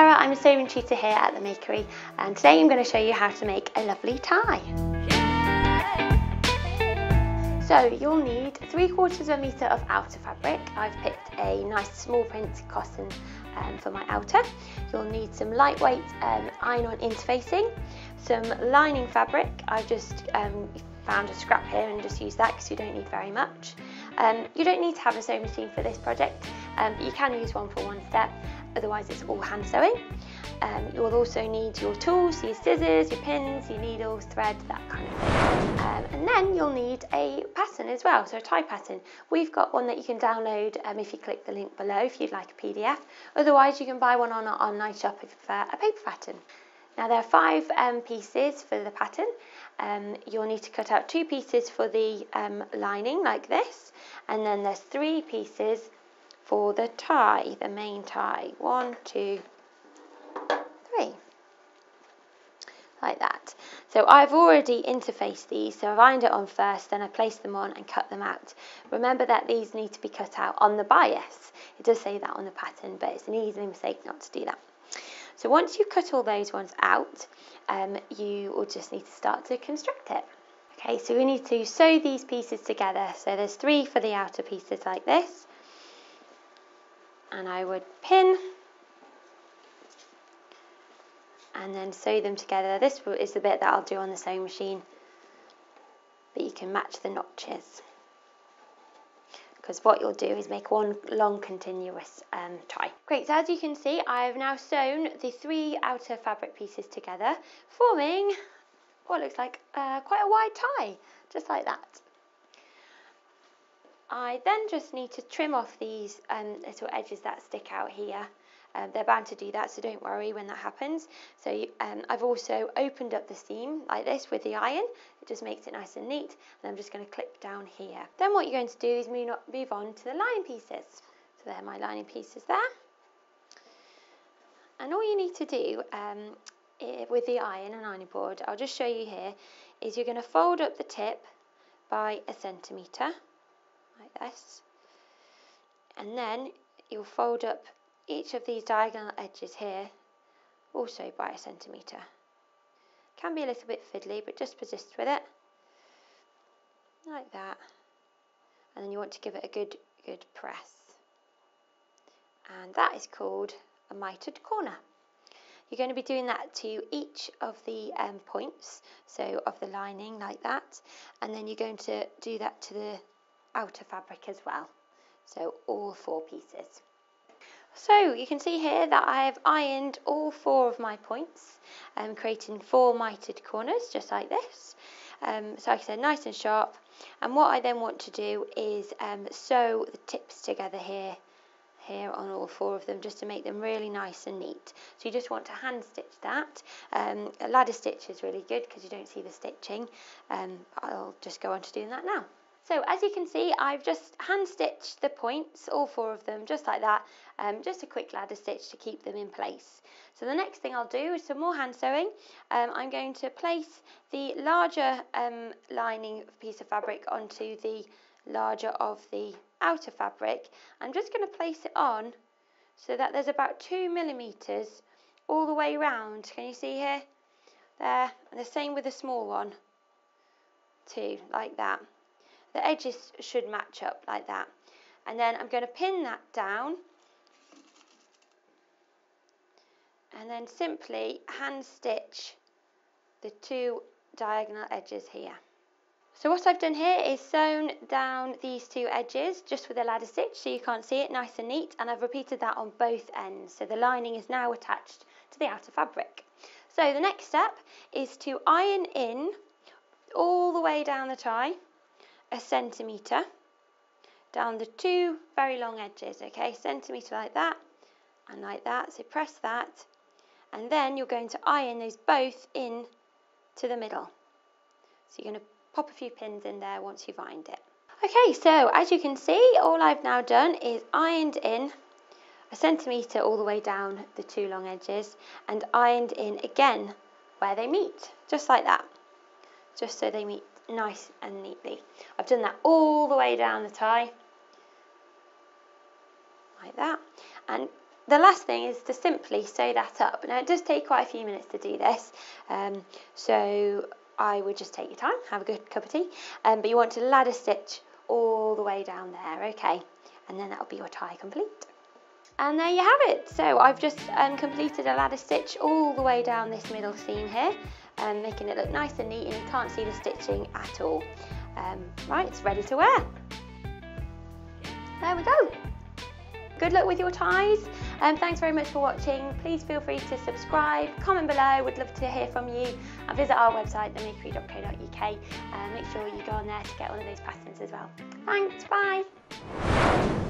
Sarah, I'm a sewing tutor here at the Makery and today I'm going to show you how to make a lovely tie. So you'll need three quarters of a metre of outer fabric. I've picked a nice small print cotton um, for my outer. You'll need some lightweight um, iron-on interfacing, some lining fabric. I've just um, found a scrap here and just use that because you don't need very much. Um, you don't need to have a sewing machine for this project, um, but you can use one for one step otherwise it's all hand sewing. Um, you will also need your tools, your scissors, your pins, your needles, thread, that kind of thing. Um, and then you'll need a pattern as well, so a tie pattern. We've got one that you can download um, if you click the link below if you'd like a PDF. Otherwise you can buy one on our online shop if you prefer a paper pattern. Now there are five um, pieces for the pattern. Um, you'll need to cut out two pieces for the um, lining like this and then there's three pieces for the tie, the main tie. One, two, three. Like that. So I've already interfaced these, so I've ironed it on first, then I placed them on and cut them out. Remember that these need to be cut out on the bias. It does say that on the pattern, but it's an easy mistake not to do that. So once you've cut all those ones out, um, you will just need to start to construct it. Okay, so we need to sew these pieces together. So there's three for the outer pieces like this, and I would pin and then sew them together. This is the bit that I'll do on the sewing machine, but you can match the notches because what you'll do is make one long continuous um, tie. Great, so as you can see I've now sewn the three outer fabric pieces together forming what looks like uh, quite a wide tie, just like that. I then just need to trim off these um, little edges that stick out here. Um, they're bound to do that, so don't worry when that happens. So um, I've also opened up the seam like this with the iron. It just makes it nice and neat. And I'm just going to clip down here. Then what you're going to do is move on to the lining pieces. So there are my lining pieces there. And all you need to do um, with the iron and ironing board, I'll just show you here, is you're going to fold up the tip by a centimetre like this. And then you'll fold up each of these diagonal edges here also by a centimetre. Can be a little bit fiddly, but just persist with it. Like that. And then you want to give it a good, good press. And that is called a mitered corner. You're going to be doing that to each of the um, points, so of the lining like that. And then you're going to do that to the outer fabric as well. So all four pieces. So you can see here that I have ironed all four of my points, um, creating four mitered corners, just like this. Um, so like I said, nice and sharp. And what I then want to do is um, sew the tips together here, here on all four of them, just to make them really nice and neat. So you just want to hand stitch that. Um, a ladder stitch is really good because you don't see the stitching. Um, I'll just go on to doing that now. So as you can see, I've just hand stitched the points, all four of them, just like that, um, just a quick ladder stitch to keep them in place. So the next thing I'll do is some more hand sewing. Um, I'm going to place the larger um, lining piece of fabric onto the larger of the outer fabric. I'm just going to place it on so that there's about two millimeters all the way around. Can you see here? There, and the same with the small one, too, like that the edges should match up like that. And then I'm going to pin that down and then simply hand stitch the two diagonal edges here. So what I've done here is sewn down these two edges just with a ladder stitch so you can't see it nice and neat and I've repeated that on both ends so the lining is now attached to the outer fabric. So the next step is to iron in all the way down the tie a centimetre down the two very long edges, okay, centimetre like that and like that, so press that and then you're going to iron those both in to the middle. So you're going to pop a few pins in there once you've ironed it. Okay, so as you can see, all I've now done is ironed in a centimetre all the way down the two long edges and ironed in again where they meet, just like that, just so they meet nice and neatly. I've done that all the way down the tie, like that. And the last thing is to simply sew that up. Now it does take quite a few minutes to do this, um, so I would just take your time, have a good cup of tea, um, but you want to ladder stitch all the way down there, okay, and then that'll be your tie complete. And there you have it. So I've just um, completed a ladder stitch all the way down this middle seam here, um, making it look nice and neat and you can't see the stitching at all. Um, right, it's ready to wear. There we go. Good luck with your ties. Um, thanks very much for watching. Please feel free to subscribe, comment below, would love to hear from you, and visit our website, themakery.co.uk. Uh, make sure you go on there to get one of those patterns as well. Thanks, bye.